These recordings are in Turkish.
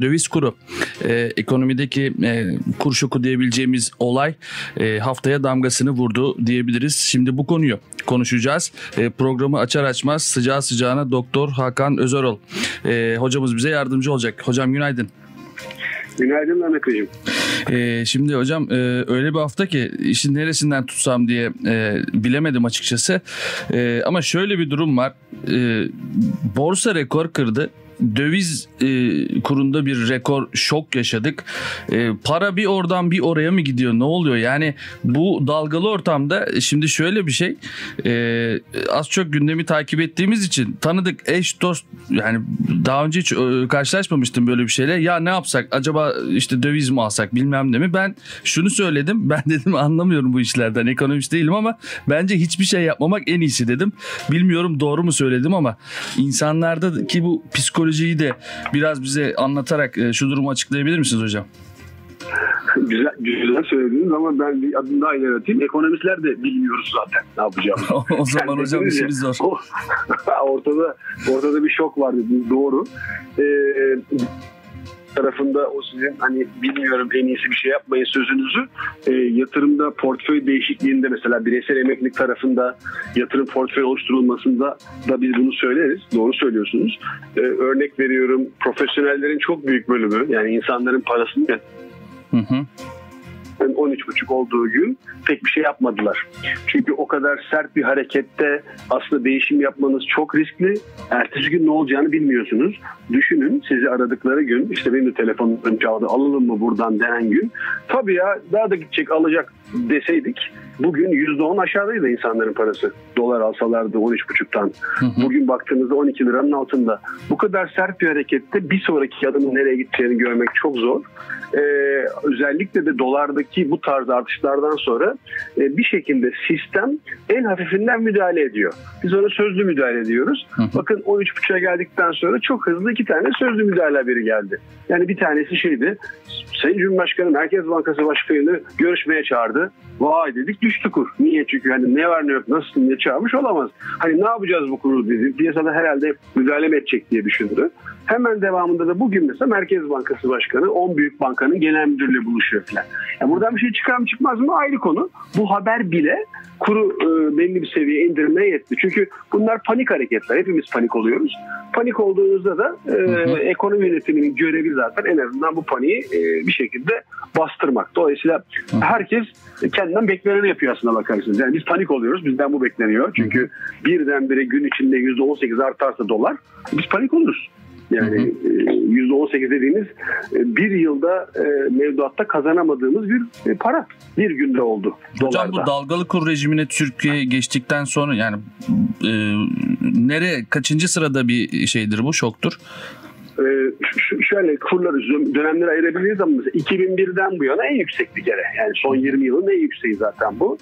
döviz kuru. E, ekonomideki e, kur şoku diyebileceğimiz olay e, haftaya damgasını vurdu diyebiliriz. Şimdi bu konuyu konuşacağız. E, programı açar açmaz sıcağı sıcağına Doktor Hakan Özerol e, hocamız bize yardımcı olacak. Hocam günaydın. Günaydın Mehmet Hocam. Ee, şimdi hocam e, öyle bir hafta ki işin neresinden tutsam diye e, bilemedim açıkçası. E, ama şöyle bir durum var. E, borsa rekor kırdı döviz e, kurunda bir rekor şok yaşadık. E, para bir oradan bir oraya mı gidiyor? Ne oluyor? Yani bu dalgalı ortamda şimdi şöyle bir şey e, az çok gündemi takip ettiğimiz için tanıdık eş dost yani daha önce hiç e, karşılaşmamıştım böyle bir şeyle. Ya ne yapsak? Acaba işte döviz mi alsak bilmem ne mi? Ben şunu söyledim. Ben dedim anlamıyorum bu işlerden. Ekonomist değilim ama bence hiçbir şey yapmamak en iyisi dedim. Bilmiyorum doğru mu söyledim ama insanlarda ki bu psikoloji teknolojiyi de biraz bize anlatarak e, şu durumu açıklayabilir misiniz hocam? güzel, güzel söylediniz ama ben bir adım daha ileri atayım. Ekonomistler de bilmiyoruz zaten ne yapacağımızı. o zaman yani hocam işimiz zor. ortada, ortada bir şok var dediniz doğru. Ee, tarafında o sizin hani bilmiyorum en iyisi bir şey yapmayın sözünüzü e, yatırımda portföy değişikliğinde mesela bireysel emeklilik tarafında yatırım portföy oluşturulmasında da biz bunu söyleriz. Doğru söylüyorsunuz. E, örnek veriyorum profesyonellerin çok büyük bölümü yani insanların parasını Hı hı. 13.5 olduğu gün pek bir şey yapmadılar. Çünkü o kadar sert bir harekette aslında değişim yapmanız çok riskli. Ertesi gün ne olacağını bilmiyorsunuz. Düşünün sizi aradıkları gün işte benim de telefonum çaldı alalım mı buradan denen gün. Tabii ya daha da gidecek alacak deseydik bugün %10 aşağıdaydı insanların parası. Dolar alsalardı 13,5'tan. Bugün baktığınızda 12 liranın altında. Bu kadar sert bir harekette bir sonraki adımın nereye gideceğini görmek çok zor. Ee, özellikle de dolardaki bu tarz artışlardan sonra e, bir şekilde sistem en hafifinden müdahale ediyor. Biz ona sözlü müdahale ediyoruz. Bakın 13.5'a geldikten sonra çok hızlı iki tane sözlü müdahale haberi geldi. Yani bir tanesi şeydi. Sayın Cumhurbaşkanı Merkez Bankası Başkanı'nı görüşmeye çağırdı. Vay dedik düştü kur. Niye? Çünkü hani ne var ne yok nasıl niye çağırmış olamaz. Hani ne yapacağız bu kuru dedi. Piyasada herhalde müdahale mi edecek diye düşündü. Hemen devamında da bugün mesela Merkez Bankası Başkanı 10 büyük bankanın genel müdürüyle buluşuyor falan. Yani buradan bir şey çıkar mı çıkmaz mı ayrı konu. Bu haber bile kuru e, belli bir seviyeye indirmeye yetti. Çünkü bunlar panik hareketler. Hepimiz panik oluyoruz. Panik olduğunuzda da e, ekonomi yönetiminin görevi zaten en azından bu paniği e, bir şekilde bastırmak. Dolayısıyla herkes kendinden bekleneni yapıyor aslında bakarsınız. Yani biz panik oluyoruz. Bizden bu bekleniyor. Çünkü birdenbire gün içinde %18 artarsa dolar biz panik oluruz. Yani yüzde on sekiz dediğimiz e, bir yılda e, mevduatta kazanamadığımız bir e, para bir günde oldu. Hocam dolarda. bu dalgalı kur rejimine Türkiye geçtikten sonra yani e, nere kaçıncı sırada bir şeydir bu şoktur? Şöyle kurları dönemleri ayırabiliriz ama mesela 2001'den bu yana en yüksek bir kere. Yani son 20 yılın en yükseği zaten bu.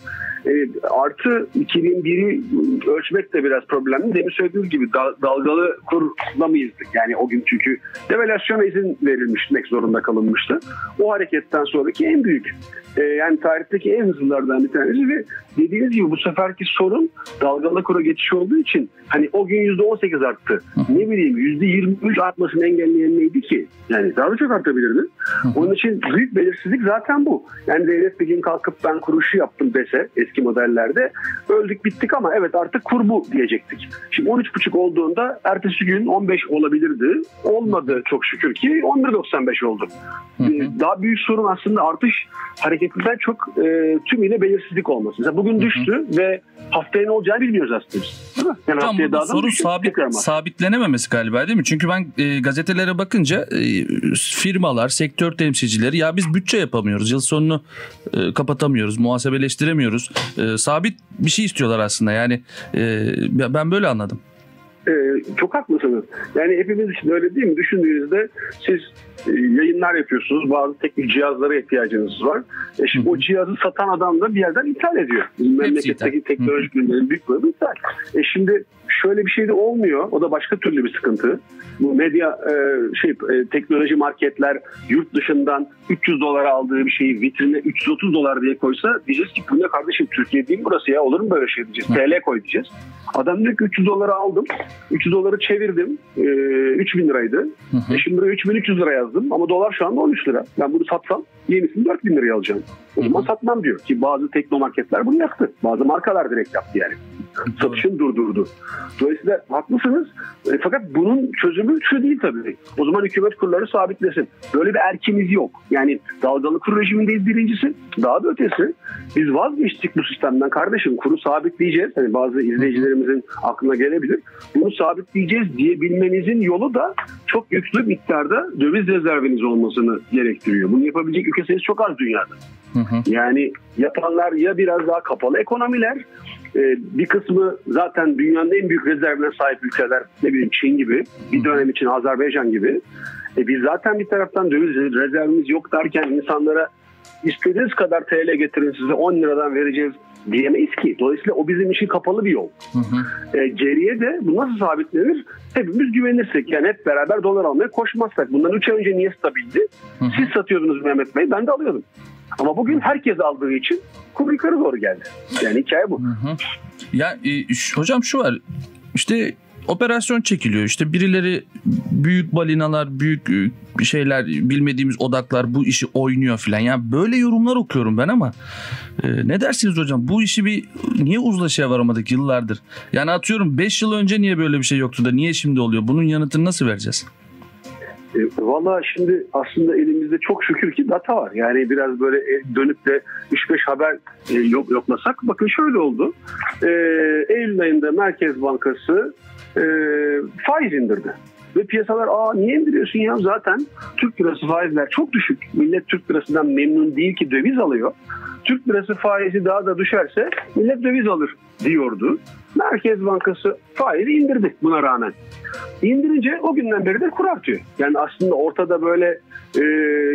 E, artı 2001'i ölçmek de biraz problemli. Demin söylediğiniz gibi dalgalı kurla mıyızdık? Yani o gün çünkü devalüasyona izin verilmek zorunda kalınmıştı. O hareketten sonraki en büyük e, yani tarihteki en hızlılardan bir tanesi ve dediğiniz gibi bu seferki sorun dalgalı kura geçiş olduğu için hani o gün %18 arttı. Ne bileyim %23 artmasını engelleyen neydi ki? Yani daha da çok artabilirdi. Onun için büyük belirsizlik zaten bu. Yani devlet bir gün kalkıp ben kuruşu yaptım dese eski modellerde öldük bittik ama evet artık kur bu diyecektik. Şimdi 13,5 olduğunda ertesi gün 15 olabilirdi. Olmadı çok şükür ki 11.95 oldu. Daha büyük sorun aslında artış hareketinden çok e, tümüyle belirsizlik olması. Mesela bugün düştü hı hı. ve haftaya ne olacağını bilmiyoruz aslında Değil mi? Yani Tam bu sorun sabit, sabitlenememesi galiba değil mi? Çünkü ben e, gazetelere bakınca firmalar, sektör temsilcileri ya biz bütçe yapamıyoruz. Yıl sonunu e, kapatamıyoruz, muhasebeleştiremiyoruz. E, sabit bir şey istiyorlar aslında. Yani e, ben böyle anladım. Ee, çok haklısınız. Yani hepimiz için öyle değil mi? Düşündüğünüzde siz e, yayınlar yapıyorsunuz. Bazı teknik cihazlara ihtiyacınız var. E şimdi o cihazı satan adam da bir yerden ithal ediyor. Bizim memleketteki teknolojik ürünlerin büyük bölümü ithal. E şimdi şöyle bir şey de olmuyor. O da başka türlü bir sıkıntı. Bu medya e, şey e, teknoloji marketler yurt dışından 300 dolara aldığı bir şeyi vitrine 330 dolar diye koysa diyeceğiz ki bu ne kardeşim Türkiye değil burası ya olur mu böyle şey diyeceğiz. TL koy diyeceğiz. Adam diyor ki 300 dolara aldım. 300 doları çevirdim. E, 3000 liraydı. Hı hı. E şimdi buraya 3300 lira yazdım ama dolar şu anda 13 lira. Ben bunu satsam yenisini 4000 liraya alacağım. O zaman satmam diyor ki bazı teknomarketler bunu yaptı. Bazı markalar direkt yaptı yani. Satışını durdurdu. Dolayısıyla haklısınız. E, fakat bunun çözümü şu değil tabii. O zaman hükümet kurları sabitlesin. Böyle bir erkimiz yok. Yani dalgalı kur rejimindeyiz birincisi. Daha da ötesi. Biz vazgeçtik bu sistemden kardeşim. Kuru sabitleyeceğiz. Hani bazı izleyicilerimizin aklına gelebilir. Bunu sabitleyeceğiz diyebilmenizin yolu da çok yüklü miktarda döviz rezerviniz olmasını gerektiriyor. Bunu yapabilecek ülke sayısı çok az dünyada. Hı hı. Yani yapanlar ya biraz daha kapalı ekonomiler bir kısmı zaten dünyanın en büyük rezervine sahip ülkeler ne bileyim Çin gibi bir dönem için Azerbaycan gibi. E, biz zaten bir taraftan döviz rezervimiz yok derken insanlara istediğiniz kadar TL getirin size 10 liradan vereceğiz diyemeyiz ki. Dolayısıyla o bizim için kapalı bir yol. Hı hı. E, geriye de bu nasıl sabitlenir? Hepimiz güvenirsek yani hep beraber dolar almaya koşmazsak. Bundan 3 ay önce niye stabildi? Hı hı. Siz satıyordunuz Mehmet Bey ben de alıyordum. Ama bugün herkes aldığı için kur doğru geldi. Yani hikaye bu. Ya e, hocam şu var. İşte operasyon çekiliyor. İşte birileri büyük balinalar, büyük e, şeyler, bilmediğimiz odaklar bu işi oynuyor filan. Yani böyle yorumlar okuyorum ben ama e, ne dersiniz hocam? Bu işi bir niye uzlaşıya varamadık yıllardır? Yani atıyorum 5 yıl önce niye böyle bir şey yoktu da niye şimdi oluyor? Bunun yanıtını nasıl vereceğiz? E, Valla şimdi aslında elimizde çok şükür ki data var. Yani biraz böyle e, dönüp de 3-5 haber e, yok, yoklasak. Bakın şöyle oldu. E, Eylül ayında Merkez Bankası e, faiz indirdi. Ve piyasalar aa niye indiriyorsun ya zaten Türk lirası faizler çok düşük. Millet Türk lirasından memnun değil ki döviz alıyor. Türk lirası faizi daha da düşerse millet döviz alır diyordu. Merkez Bankası faizi indirdi buna rağmen. İndirince o günden beri de kur artıyor. Yani aslında ortada böyle e,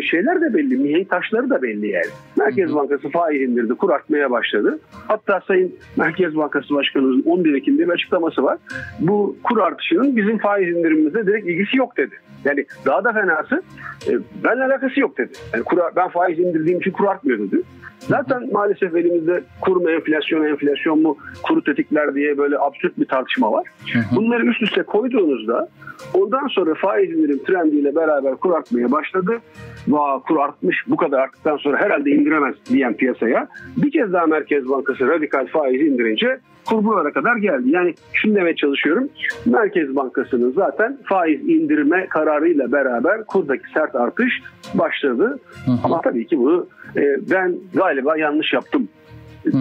şeyler de belli, mihenk taşları da belli yani. Merkez Bankası faiz indirdi, kur artmaya başladı. Hatta Sayın Merkez Bankası Başkanımızın 11 Ekim'de bir açıklaması var. Bu kur artışının bizim faiz indirimimizle direkt ilgisi yok dedi. Yani daha da fenası e, benimle alakası yok dedi. Yani kur, ben faiz indirdiğim için kur artmıyor dedi. Zaten maalesef elimizde kur mu enflasyon enflasyon mu kuru tetikler diye böyle absürt bir tartışma var. Bunları üst üste koyduğunuzda ondan sonra faiz indirim trendiyle beraber kur artmaya başladı. Vaa kur artmış bu kadar arttıktan sonra herhalde indiremez diyen piyasaya bir kez daha Merkez Bankası radikal faiz indirince kur buralara kadar geldi. Yani şunu demeye çalışıyorum. Merkez Bankası'nın zaten faiz indirme kararıyla beraber kurdaki sert artış başladı. Hı hı. Ama tabii ki bunu e, ben galiba yanlış yaptım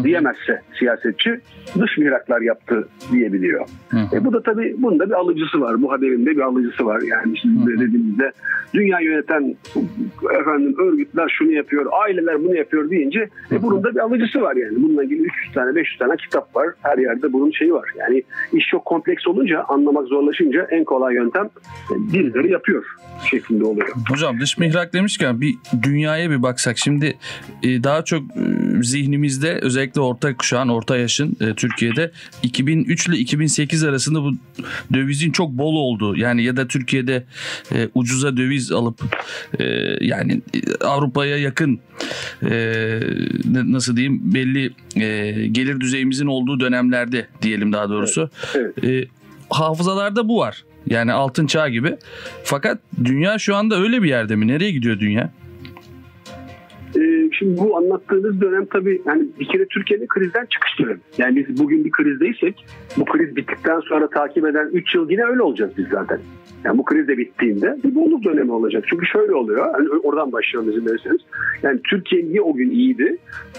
diyemezse siyasetçi dış mihraklar yaptı diyebiliyor. Hı. E bu da tabii bunun da bir alıcısı var. Bu haberin de bir alıcısı var. Yani şimdi Hı. dediğimizde dünya yöneten efendim örgütler şunu yapıyor, aileler bunu yapıyor deyince e bunun da bir alıcısı var yani. Bununla ilgili 300 tane 500 tane kitap var. Her yerde bunun şeyi var. Yani iş çok kompleks olunca anlamak zorlaşınca en kolay yöntem birileri yapıyor şeklinde oluyor. Hocam dış mihrak demişken bir dünyaya bir baksak. Şimdi daha çok zihnimizde özellikle orta kuşağın, orta yaşın e, Türkiye'de 2003 ile 2008 arasında bu dövizin çok bol olduğu yani ya da Türkiye'de e, ucuza döviz alıp e, yani Avrupa'ya yakın e, nasıl diyeyim belli e, gelir düzeyimizin olduğu dönemlerde diyelim daha doğrusu. Evet, evet. E, hafızalarda bu var. Yani altın çağ gibi. Fakat dünya şu anda öyle bir yerde mi? Nereye gidiyor dünya? Şimdi bu anlattığınız dönem tabii yani bir kere Türkiye'nin krizden çıkış dönemi. Yani biz bugün bir krizdeysek bu kriz bittikten sonra takip eden 3 yıl yine öyle olacağız biz zaten. Yani bu kriz de bittiğinde bir bolluk dönemi olacak. Çünkü şöyle oluyor. Yani oradan başlayalım izin verirseniz. Yani Türkiye niye o gün iyiydi?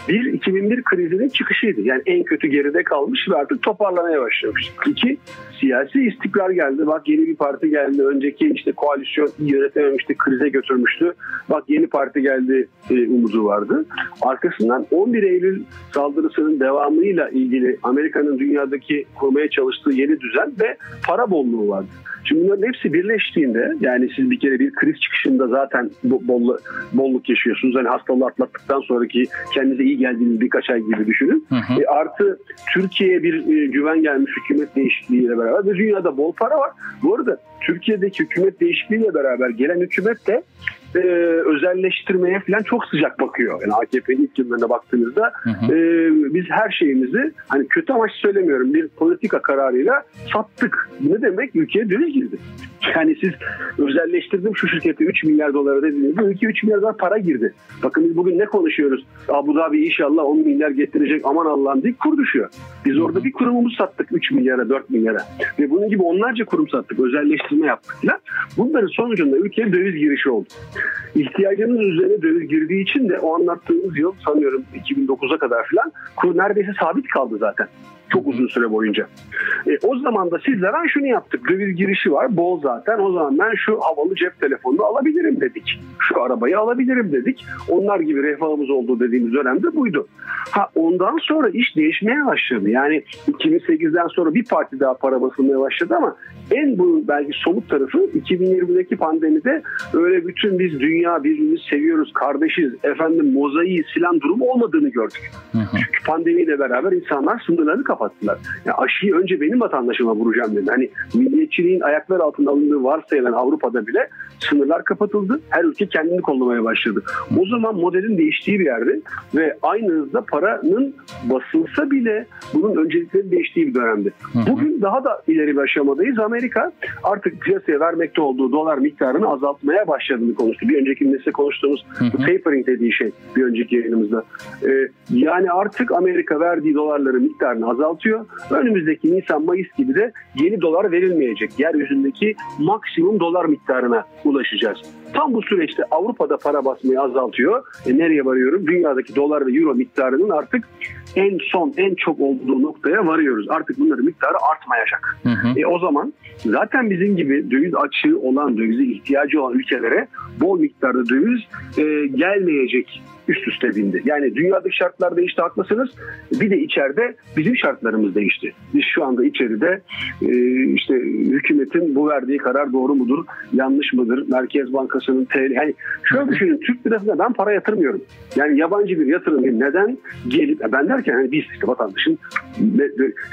Bir, 2001 krizinin çıkışıydı. Yani en kötü geride kalmış ve artık toparlamaya başlamış. İki, siyasi istikrar geldi. Bak yeni bir parti geldi. Önceki işte koalisyon yönetememişti, krize götürmüştü. Bak yeni parti geldi e, umudu vardı. Arkasından 11 Eylül saldırısının devamıyla ilgili Amerika'nın dünyadaki kurmaya çalıştığı yeni düzen ve para bolluğu vardı. Şimdi bunların hepsi birleştiğinde yani siz bir kere bir kriz çıkışında zaten bolluk, bolluk yaşıyorsunuz. Hani hastalığı atlattıktan sonraki kendinize iyi geldiğiniz birkaç ay gibi düşünün. Hı hı. E, artı Türkiye'ye bir e, güven gelmiş hükümet değişikliğiyle beraber ve dünyada bol para var. Bu arada Türkiye'deki hükümet değişikliğiyle beraber gelen hükümet de e, özelleştirmeye falan çok sıcak bakıyor. Yani AKP'nin ilk yıllarına baktığınızda hı hı. E, biz her şeyimizi hani kötü amaç söylemiyorum bir politika kararıyla sattık. Ne demek? Ülkeye döviz girdi. Yani siz özelleştirdim şu şirketi 3 milyar dolara dediğinizde ülkeye 3 milyar dolar para girdi. Bakın biz bugün ne konuşuyoruz? Abu Dhabi inşallah 10 milyar getirecek aman Allah'ım diye kur düşüyor. Biz orada bir kurumumuzu sattık 3 milyara 4 milyara. Ve bunun gibi onlarca kurum sattık. Özelleştirme yaptık falan. Bunların sonucunda ülkeye döviz girişi oldu. İhtiyacımız üzerine döviz girdiği için de o anlattığımız yıl sanıyorum 2009'a kadar falan kur neredeyse sabit kaldı zaten. Çok uzun süre boyunca. E, o zaman da sizler ben şunu yaptık. Döviz girişi var bol zaten. O zaman ben şu havalı cep telefonunu alabilirim dedik. Şu arabayı alabilirim dedik. Onlar gibi refahımız olduğu dediğimiz dönemde buydu. Ha ondan sonra iş değişmeye başladı. Yani 2008'den sonra bir parti daha para basılmaya başladı ama en bu belki somut tarafı 2020'deki pandemide öyle bütün biz dünya birbirimizi seviyoruz, kardeşiz, efendim mozaiği silen durumu olmadığını gördük. Hı hı. Çünkü pandemiyle beraber insanlar sınırlarını kapattılar. Yani aşıyı önce benim vatandaşıma vuracağım dedi. Hani milliyetçiliğin ayaklar altında alındığı varsayılan Avrupa'da bile sınırlar kapatıldı. Her ülke kendini kollamaya başladı. O zaman modelin değiştiği bir yerde ve aynı hızda paranın basılsa bile bunun öncelikleri değiştiği bir dönemdi. Bugün daha da ileri bir aşamadayız. Amerika artık piyasaya vermekte olduğu dolar miktarını azaltmaya başladığını konuştu. Bir önceki nesle konuştuğumuz tapering dediği şey bir önceki yayınımızda. Ee, yani artık Amerika verdiği dolarların miktarını azaltıyor. Önümüzdeki Nisan-Mayıs gibi de yeni dolar verilmeyecek. Yeryüzündeki maksimum dolar miktarına ulaşacağız. Tam bu süreçte Avrupa'da para basmayı azaltıyor. E nereye varıyorum? Dünyadaki dolar ve euro miktarının artık en son en çok olduğu noktaya varıyoruz. Artık bunların miktarı artmayacak. Hı hı. E o zaman zaten bizim gibi döviz açığı olan, dövize ihtiyacı olan ülkelere bol miktarda döviz e, gelmeyecek üst üste bindi. Yani dünyadaki şartlar değişti haklısınız. Bir de içeride bizim şartlarımız değişti. Biz şu anda içeride e, işte hükümetin bu verdiği karar doğru mudur, yanlış mıdır? Merkez Bankası'nın TL... Yani şöyle düşünün Türk lirasına ben para yatırmıyorum. Yani yabancı bir yatırımcı neden gelip e, ben derken hani biz işte vatandaşın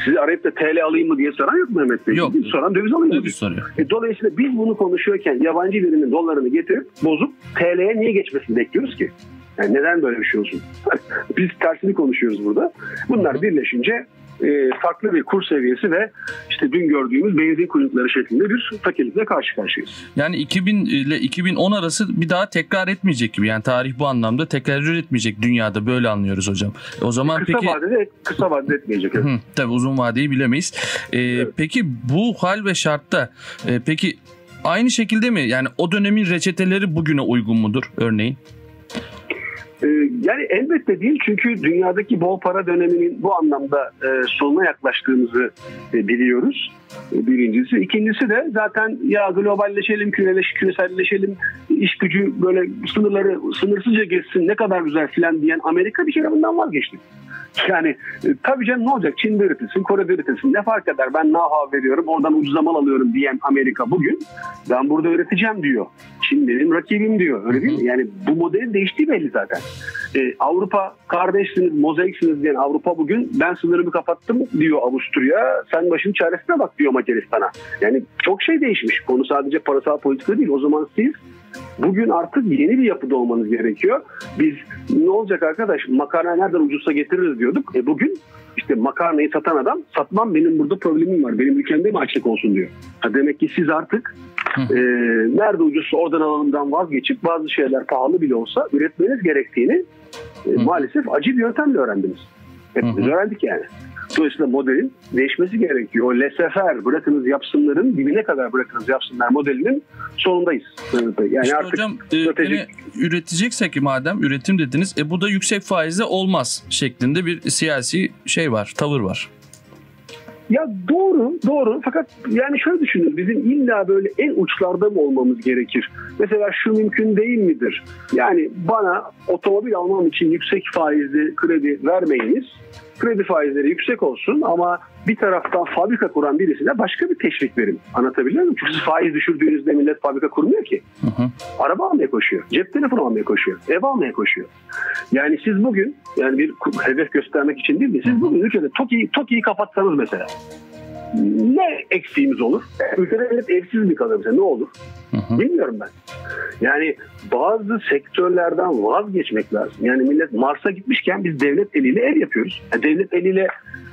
sizi arayıp da TL alayım mı diye soran yok mu Mehmet Bey? Yok. Soran döviz alayım mı? Soruyor. E, dolayısıyla biz bunu konuşuyorken yabancı birinin dolarını getirip bozup TL'ye niye geçmesini bekliyoruz ki? Yani neden böyle bir şey olsun? Biz tersini konuşuyoruz burada. Bunlar birleşince e, farklı bir kur seviyesi ve işte dün gördüğümüz benzin kuyrukları şeklinde bir fakirlikle karşı karşıyayız. Yani 2000 ile 2010 arası bir daha tekrar etmeyecek gibi. Yani tarih bu anlamda tekrar etmeyecek dünyada böyle anlıyoruz hocam. O zaman kısa peki vadede kısa vadede etmeyecek. Evet. Hı, tabii uzun vadeyi bilemeyiz. Ee, evet. Peki bu hal ve şartta e, peki aynı şekilde mi? Yani o dönemin reçeteleri bugüne uygun mudur örneğin? Ee, yani elbette değil çünkü dünyadaki bol para döneminin bu anlamda e, sonuna yaklaştığımızı e, biliyoruz. E, birincisi. İkincisi de zaten ya globalleşelim, küreleş, küreselleşelim, iş gücü böyle sınırları sınırsızca geçsin ne kadar güzel filan diyen Amerika bir kere bundan vazgeçti. Yani e, tabii canım ne olacak? Çin'de üretilsin, Kore'de üretilsin ne fark eder? Ben know-how veriyorum, oradan ucuza mal alıyorum diyen Amerika bugün ben burada üreteceğim diyor. Çin benim rakibim diyor. Öyle değil mi? Yani bu modelin değiştiği belli zaten. Ee, Avrupa kardeşsiniz, mozaiksiniz diyen Avrupa bugün ben sınırımı kapattım diyor Avusturya. Sen başın çaresine bak diyor Macaristan'a. Yani çok şey değişmiş. Konu sadece parasal politika değil. O zaman siz Bugün artık yeni bir yapıda olmanız gerekiyor. Biz ne olacak arkadaş makarna nereden ucuzsa getiririz diyorduk. E bugün işte makarnayı satan adam satmam benim burada problemim var. Benim ülkemde mi açlık olsun diyor. Ha demek ki siz artık e, nerede ucuzsa oradan alalımdan vazgeçip bazı şeyler pahalı bile olsa üretmeniz gerektiğini e, maalesef acı bir yöntemle öğrendiniz. Hepimiz öğrendik yani. Dolayısıyla modelin değişmesi gerekiyor. O lesefer bırakınız yapsınların dibine kadar bırakınız yapsınlar modelinin sonundayız. Yani işte artık hocam e, stratejik... e, üreteceksek madem üretim dediniz e bu da yüksek faizle olmaz şeklinde bir siyasi şey var, tavır var. Ya doğru, doğru. Fakat yani şöyle düşünün. Bizim illa böyle en uçlarda mı olmamız gerekir? Mesela şu mümkün değil midir? Yani bana otomobil almam için yüksek faizli kredi vermeyiniz. Kredi faizleri yüksek olsun ama bir taraftan fabrika kuran birisine başka bir teşvik verin. Anlatabiliyor muyum? Çünkü siz faiz düşürdüğünüzde millet fabrika kurmuyor ki. Hı hı. Araba almaya koşuyor. Cep telefonu almaya koşuyor. Ev almaya koşuyor. Yani siz bugün yani bir hedef göstermek için değil mi? Siz bugün ülkede TOKİ'yi TOKİ kapatsanız mesela ne eksiğimiz olur? Ülkede millet evsiz mi kalır mesela ne olur? Hı hı. Bilmiyorum ben. Yani bazı sektörlerden vazgeçmek lazım. Yani millet Mars'a gitmişken biz devlet eliyle ev yapıyoruz. Yani devlet eliyle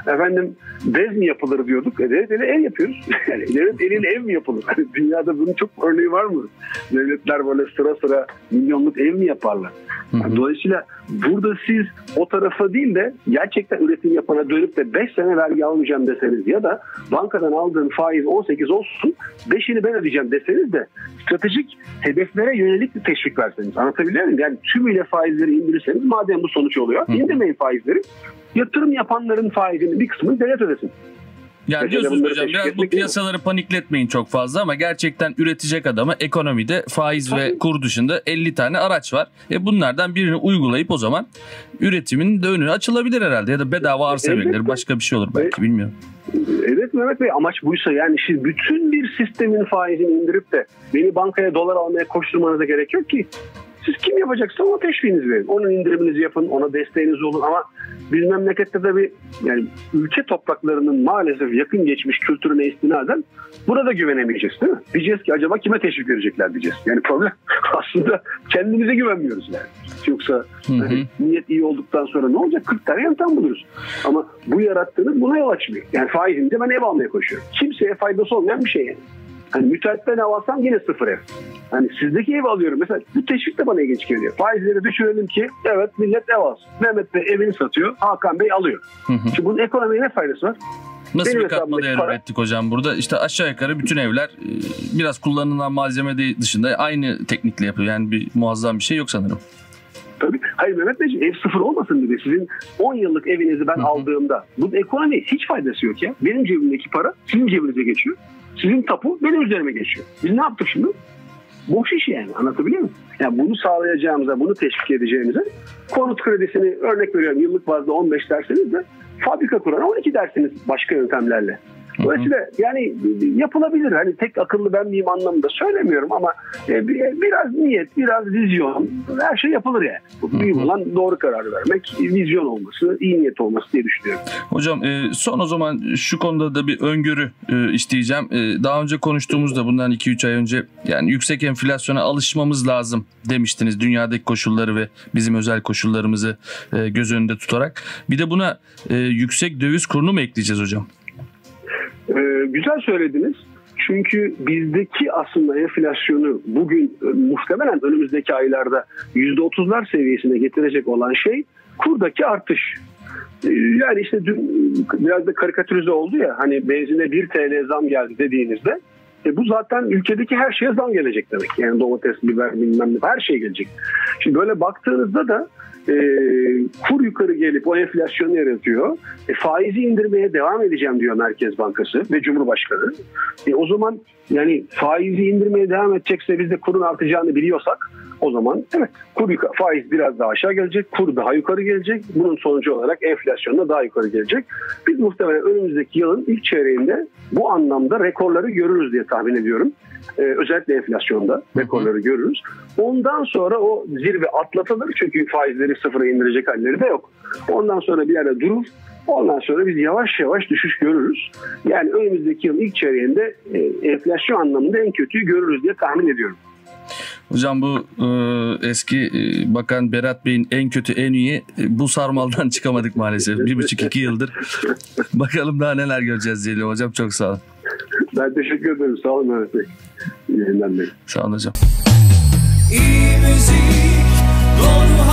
efendim bez mi yapılır diyorduk. E, devlet eliyle ev yapıyoruz. Yani devlet eliyle ev mi yapılır? Yani dünyada bunun çok örneği var mı? Devletler böyle sıra sıra milyonluk ev mi yaparlar? Yani dolayısıyla burada siz o tarafa değil de gerçekten üretim yapana dönüp de 5 sene vergi almayacağım deseniz ya da bankadan aldığın faiz 18 olsun 5'ini ben ödeyeceğim deseniz de stratejik hedeflere yönelik teşvik verseniz. Anlatabiliyor muyum? Yani tümüyle faizleri indirirseniz madem bu sonuç oluyor indirmeyin faizleri. Yatırım yapanların faizinin bir kısmını devlet ödesin. Yani diyorsunuz hocam biraz bu piyasaları panikletmeyin çok fazla ama gerçekten üretecek adama ekonomide faiz Tabii. ve kur dışında 50 tane araç var. E bunlardan birini uygulayıp o zaman üretimin de önü açılabilir herhalde ya da bedava arsa verilir başka bir şey olur belki e, bilmiyorum. Evet Mehmet Bey amaç buysa yani siz bütün bir sistemin faizini indirip de beni bankaya dolar almaya koşturmanıza gerek yok ki. Siz kim yapacaksa ona teşviğinizi verin. Onun indiriminizi yapın, ona desteğiniz olun ama biz memlekette de bir yani ülke topraklarının maalesef yakın geçmiş kültürüne istinaden burada güvenemeyeceğiz değil mi? Diyeceğiz ki acaba kime teşvik verecekler diyeceğiz. Yani problem aslında kendimize güvenmiyoruz yani. Yoksa hı hı. Hani, niyet iyi olduktan sonra ne olacak? 40 tane yöntem buluruz. Ama bu yarattığınız buna yol açmıyor. Yani faizince ben ev almaya koşuyorum. Kimseye faydası olmayan bir şey yani. Hani müteahhitten ev alsam yine sıfır ev. Hani sizdeki ev alıyorum. Mesela bu teşvik de bana ilginç geliyor. Faizleri düşürelim ki evet millet ev alsın. Mehmet Bey evini satıyor. Hakan Bey alıyor. Hı hı. Şimdi bunun ekonomiye ne faydası var? Nasıl Benim bir katma değer para... ürettik hocam burada? İşte aşağı yukarı bütün evler e, biraz kullanılan malzeme dışında aynı teknikle yapıyor. Yani bir muazzam bir şey yok sanırım. Tabii. Hayır Mehmet Beyciğim ev sıfır olmasın dedi. Sizin 10 yıllık evinizi ben Hı-hı. aldığımda bu ekonomi hiç faydası yok ya. Benim cebimdeki para sizin cebinize geçiyor. Sizin tapu benim üzerime geçiyor. Biz ne yaptık şimdi? Boş iş yani anlatabiliyor muyum? Yani bunu sağlayacağımıza, bunu teşvik edeceğimize konut kredisini örnek veriyorum yıllık bazda 15 derseniz de fabrika kuran 12 dersiniz başka yöntemlerle. Dolayısıyla yani yapılabilir. Hani tek akıllı ben miyim anlamında söylemiyorum ama e, biraz niyet, biraz vizyon her şey yapılır yani. Büyük olan doğru kararı vermek, vizyon olması, iyi niyet olması diye düşünüyorum. Hocam e, son o zaman şu konuda da bir öngörü e, isteyeceğim. Daha önce konuştuğumuzda bundan 2-3 ay önce yani yüksek enflasyona alışmamız lazım demiştiniz. Dünyadaki koşulları ve bizim özel koşullarımızı göz önünde tutarak. Bir de buna yüksek döviz kurunu mu ekleyeceğiz hocam? Ee, güzel söylediniz. Çünkü bizdeki aslında enflasyonu bugün e, muhtemelen önümüzdeki aylarda %30'lar seviyesine getirecek olan şey kurdaki artış. Ee, yani işte dün biraz da karikatürize oldu ya hani benzine 1 TL zam geldi dediğinizde e bu zaten ülkedeki her şeye zam gelecek demek. Yani domates, biber bilmem ne her şey gelecek. Şimdi böyle baktığınızda da e, kur yukarı gelip o enflasyonu yaratıyor. E, faizi indirmeye devam edeceğim diyor Merkez Bankası ve Cumhurbaşkanı. E, o zaman yani faizi indirmeye devam edecekse biz de kurun artacağını biliyorsak o zaman evet kur faiz biraz daha aşağı gelecek, kur daha yukarı gelecek. Bunun sonucu olarak enflasyon da daha yukarı gelecek. Biz muhtemelen önümüzdeki yılın ilk çeyreğinde bu anlamda rekorları görürüz diye tahmin ediyorum. Ee, özellikle enflasyonda rekorları görürüz. Ondan sonra o zirve atlatılır çünkü faizleri sıfıra indirecek halleri de yok. Ondan sonra bir yerde durur. Ondan sonra biz yavaş yavaş düşüş görürüz. Yani önümüzdeki yıl ilk çeyreğinde e, enflasyon anlamında en kötüyü görürüz diye tahmin ediyorum. Hocam bu e, eski e, bakan Berat Bey'in en kötü en iyi e, bu sarmaldan çıkamadık maalesef. Bir buçuk iki yıldır. Bakalım daha neler göreceğiz diyelim hocam. Çok sağ olun. Ben teşekkür ederim. Sağ olun Mehmet Bey. İyi Sağ olun hocam. İyi müzik, doğru